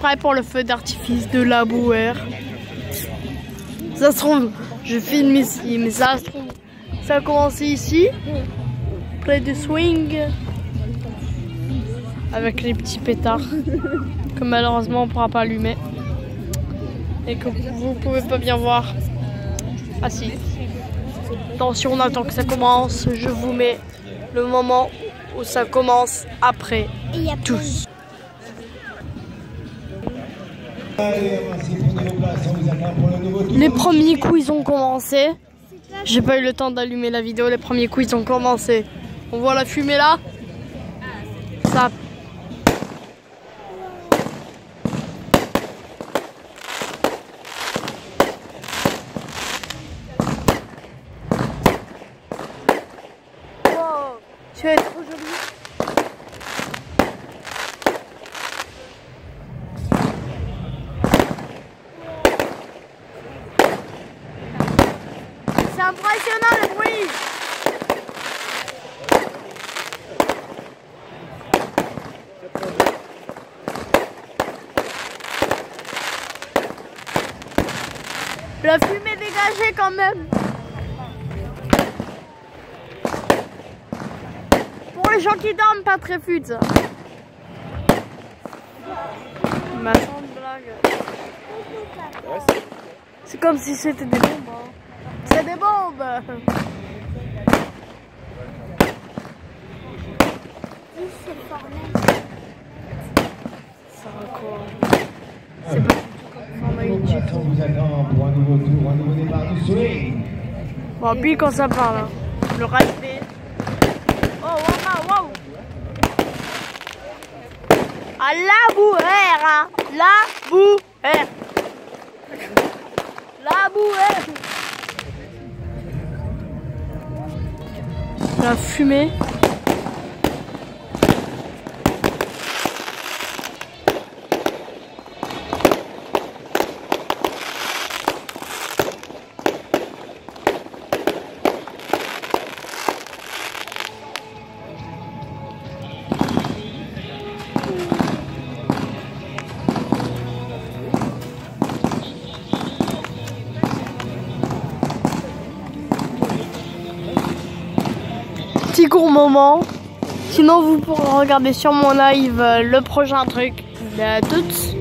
Prêt pour le feu d'artifice de la bouère. Ça se trouve, je filme ici, mais ça se trouve, ça a commencé ici, près du swing, avec les petits pétards, que malheureusement on pourra pas allumer, et que vous pouvez pas bien voir. Ah si. Attention, on attend que ça commence. Je vous mets le moment où ça commence après tous. Les premiers coups ils ont commencé. J'ai pas eu le temps d'allumer la vidéo. Les premiers coups ils ont commencé. On voit la fumée là. Ça. Tu es trop jolie. Impressionnant le bruit. La fumée dégagée quand même. Pour les gens qui dorment, pas très fut. Ma blague. C'est comme si c'était des bombes. hein. C'est des bombes va quoi C'est pas du tout comme YouTube. On vous attend pour un nouveau tour, un nouveau départ du swing. Bon, puis quand ça parle, hein. le respect. Oh, wow, wow. À la bouère, hein. La bouère. La bouère. La fumée. Petit court moment. Sinon, vous pourrez regarder sur mon live euh, le prochain truc. Mais à toutes.